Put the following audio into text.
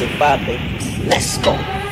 and five babies. Let's go.